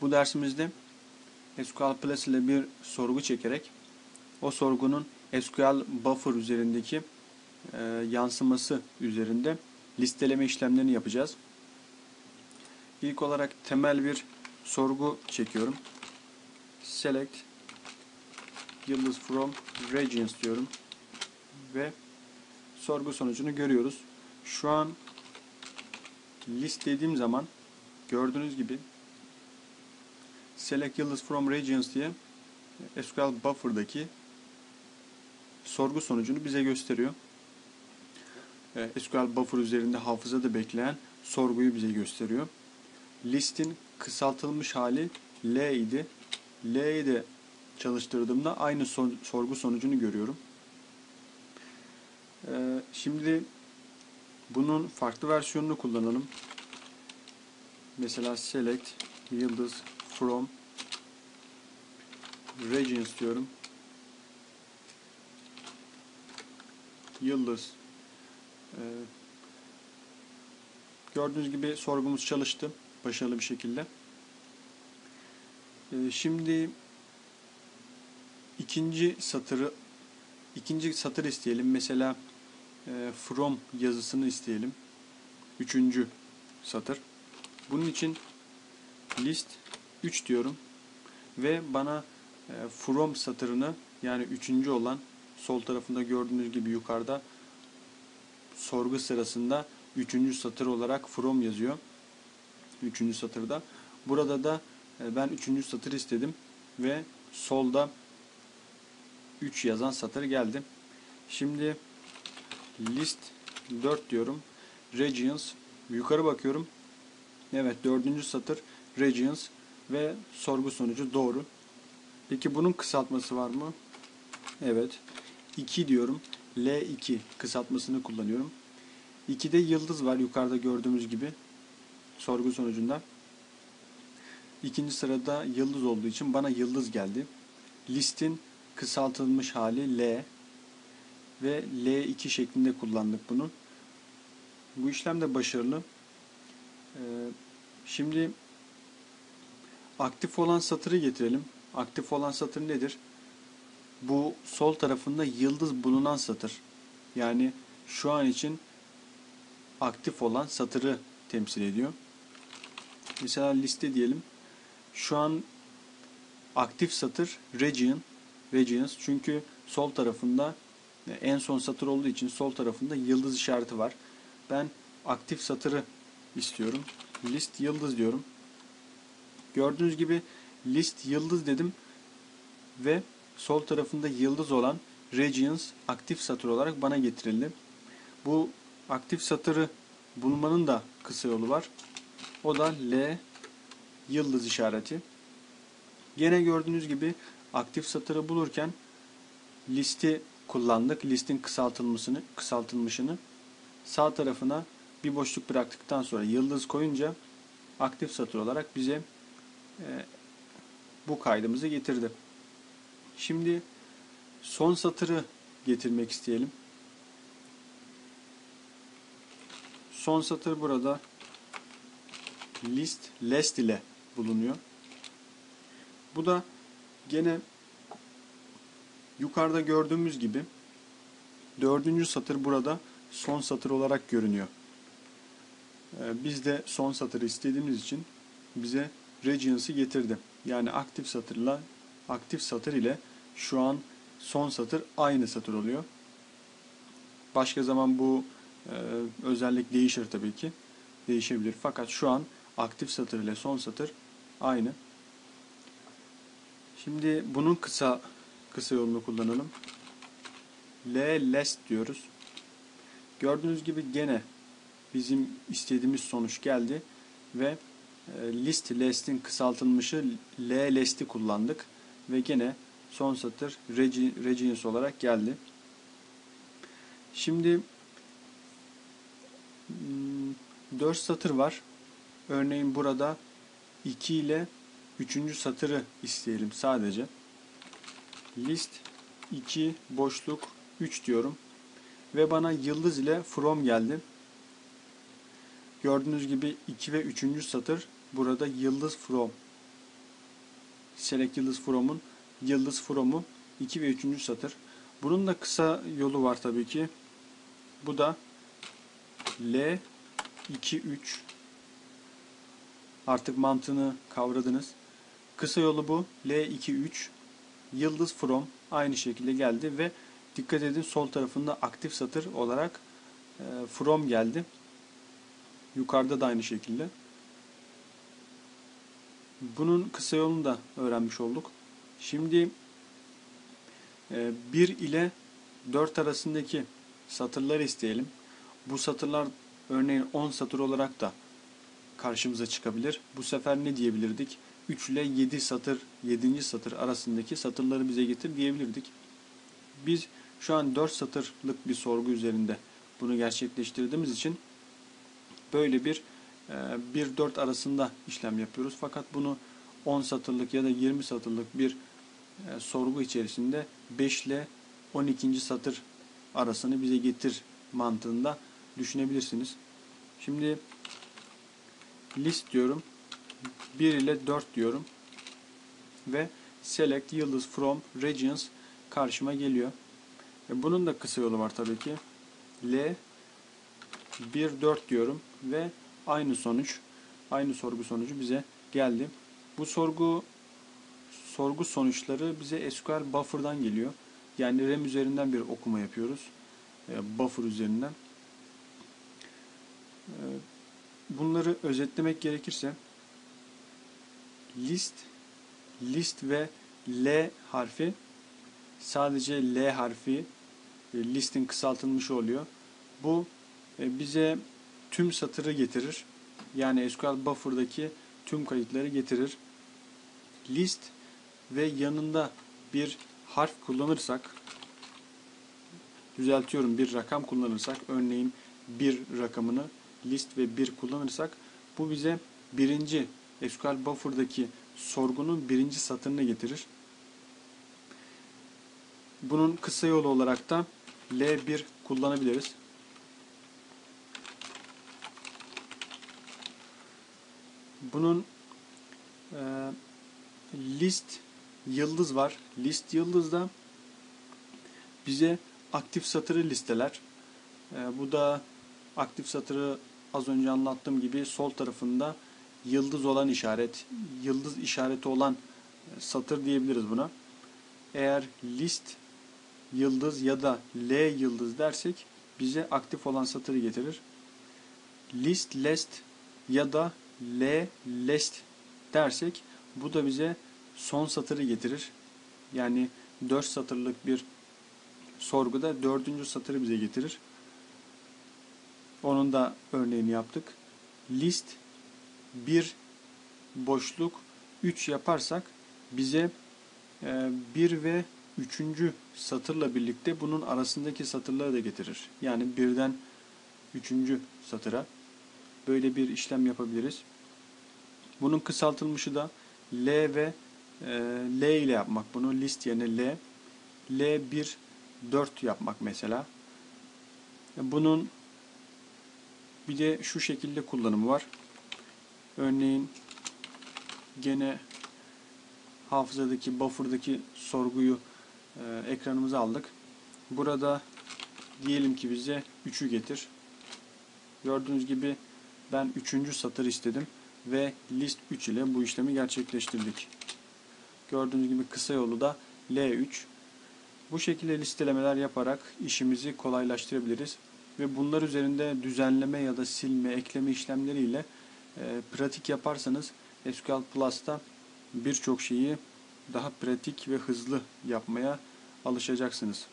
Bu dersimizde SQL Plus ile bir sorgu çekerek o sorgunun SQL Buffer üzerindeki e, yansıması üzerinde listeleme işlemlerini yapacağız. İlk olarak temel bir sorgu çekiyorum. Select yıldız from regions diyorum ve sorgu sonucunu görüyoruz. Şu an list dediğim zaman gördüğünüz gibi select yıldız from regions diye SQL buffer'daki sorgu sonucunu bize gösteriyor. Ee, SQL buffer üzerinde hafızada bekleyen sorguyu bize gösteriyor. Listin kısaltılmış hali L idi. L'yi de çalıştırdığımda aynı sorgu sonucunu görüyorum. Ee, şimdi bunun farklı versiyonunu kullanalım. Mesela select yıldız from regions diyorum. Yıldız. Ee, gördüğünüz gibi sorgumuz çalıştı başarılı bir şekilde. Ee, şimdi ikinci satırı ikinci satır isteyelim. Mesela e, from yazısını isteyelim. Üçüncü satır. Bunun için list 3 diyorum ve bana e, from satırını yani üçüncü olan sol tarafında gördüğünüz gibi yukarıda sorgu sırasında üçüncü satır olarak from yazıyor. Üçüncü satırda. Burada da e, ben üçüncü satır istedim ve solda 3 yazan satır geldi. Şimdi list 4 diyorum. Regions yukarı bakıyorum. Evet dördüncü satır regions ve sorgu sonucu doğru. Peki bunun kısaltması var mı? Evet. 2 diyorum. L2 kısaltmasını kullanıyorum. 2'de yıldız var yukarıda gördüğümüz gibi. Sorgu sonucunda. İkinci sırada yıldız olduğu için bana yıldız geldi. Listin kısaltılmış hali L ve L2 şeklinde kullandık bunu. Bu işlem de başarılı. Ee, şimdi aktif olan satırı getirelim. Aktif olan satır nedir? Bu sol tarafında yıldız bulunan satır. Yani şu an için aktif olan satırı temsil ediyor. Mesela liste diyelim. Şu an aktif satır region, regions çünkü sol tarafında en son satır olduğu için sol tarafında yıldız işareti var. Ben aktif satırı istiyorum. List yıldız diyorum. Gördüğünüz gibi list yıldız dedim ve sol tarafında yıldız olan regions aktif satır olarak bana getirildi. Bu aktif satırı bulmanın da kısa yolu var. O da L yıldız işareti. Gene gördüğünüz gibi aktif satırı bulurken listi kullandık. Listin kısaltılmasını, kısaltılmışını sağ tarafına bir boşluk bıraktıktan sonra yıldız koyunca aktif satır olarak bize bu kaydımızı getirdi. Şimdi son satırı getirmek isteyelim. Son satır burada list list ile bulunuyor. Bu da gene yukarıda gördüğümüz gibi dördüncü satır burada son satır olarak görünüyor. Ee, biz de son satırı istediğimiz için bize regions'ı getirdi. Yani aktif satırla aktif satır ile şu an son satır aynı satır oluyor. Başka zaman bu e, özellik değişir tabii ki. Değişebilir. Fakat şu an aktif satır ile son satır aynı. Şimdi bunun kısa kısa yolunu kullanalım. L less diyoruz. Gördüğünüz gibi gene bizim istediğimiz sonuç geldi ve list lest'in kısaltılmışı L lest'i kullandık ve gene son satır regions olarak geldi. Şimdi 4 hmm, satır var. Örneğin burada 2 ile 3. satırı isteyelim sadece. List 2 boşluk 3 diyorum. Ve bana yıldız ile from geldi. Gördüğünüz gibi 2 ve 3. satır burada yıldız from select yıldız from'un yıldız from'u 2 ve 3. satır. Bunun da kısa yolu var tabii ki. Bu da L 2 3 Artık mantığını kavradınız. Kısa yolu bu. L 2 3 yıldız from aynı şekilde geldi ve dikkat edin sol tarafında aktif satır olarak e, from geldi. Yukarıda da aynı şekilde. Bunun kısa yolunu da öğrenmiş olduk. Şimdi 1 ile 4 arasındaki satırları isteyelim. Bu satırlar örneğin 10 satır olarak da karşımıza çıkabilir. Bu sefer ne diyebilirdik? 3 ile 7 satır, 7. satır arasındaki satırları bize getir diyebilirdik. Biz şu an 4 satırlık bir sorgu üzerinde bunu gerçekleştirdiğimiz için böyle bir 1-4 e, arasında işlem yapıyoruz. Fakat bunu 10 satırlık ya da 20 satırlık bir e, sorgu içerisinde 5 ile 12. satır arasını bize getir mantığında düşünebilirsiniz. Şimdi list diyorum. 1 ile 4 diyorum. Ve select yıldız from regions karşıma geliyor. E bunun da kısa yolu var tabii ki. L 1 4 diyorum ve aynı sonuç aynı sorgu sonucu bize geldi. Bu sorgu sorgu sonuçları bize SQL buffer'dan geliyor. Yani RAM üzerinden bir okuma yapıyoruz. E, buffer üzerinden. E, bunları özetlemek gerekirse list list ve L harfi sadece L harfi e, listin kısaltılmış oluyor. Bu bize tüm satırı getirir. Yani SQL buffer'daki tüm kayıtları getirir. List ve yanında bir harf kullanırsak düzeltiyorum bir rakam kullanırsak örneğin bir rakamını list ve bir kullanırsak bu bize birinci SQL buffer'daki sorgunun birinci satırını getirir. Bunun kısa yolu olarak da L1 kullanabiliriz. Bunun e, list yıldız var. List yıldızda bize aktif satırı listeler. E, bu da aktif satırı az önce anlattığım gibi sol tarafında yıldız olan işaret, yıldız işareti olan e, satır diyebiliriz buna. Eğer list yıldız ya da L yıldız dersek bize aktif olan satırı getirir. List last ya da L last dersek bu da bize son satırı getirir. Yani 4 satırlık bir sorguda dördüncü satırı bize getirir. Onun da örneğini yaptık. List 1 boşluk 3 yaparsak bize 1 e, ve 3. satırla birlikte bunun arasındaki satırları da getirir. Yani birden 3. satıra böyle bir işlem yapabiliriz. Bunun kısaltılmışı da L ve e, L ile yapmak. Bunu list yerine L. L1 4 yapmak mesela. Bunun bir de şu şekilde kullanımı var. Örneğin gene hafızadaki buffer'daki sorguyu e, ekranımıza aldık. Burada diyelim ki bize 3'ü getir. Gördüğünüz gibi ben 3. satır istedim ve list 3 ile bu işlemi gerçekleştirdik. Gördüğünüz gibi kısa yolu da L3. Bu şekilde listelemeler yaparak işimizi kolaylaştırabiliriz ve bunlar üzerinde düzenleme ya da silme, ekleme işlemleriyle e, pratik yaparsanız SQL Plus'ta birçok şeyi daha pratik ve hızlı yapmaya alışacaksınız.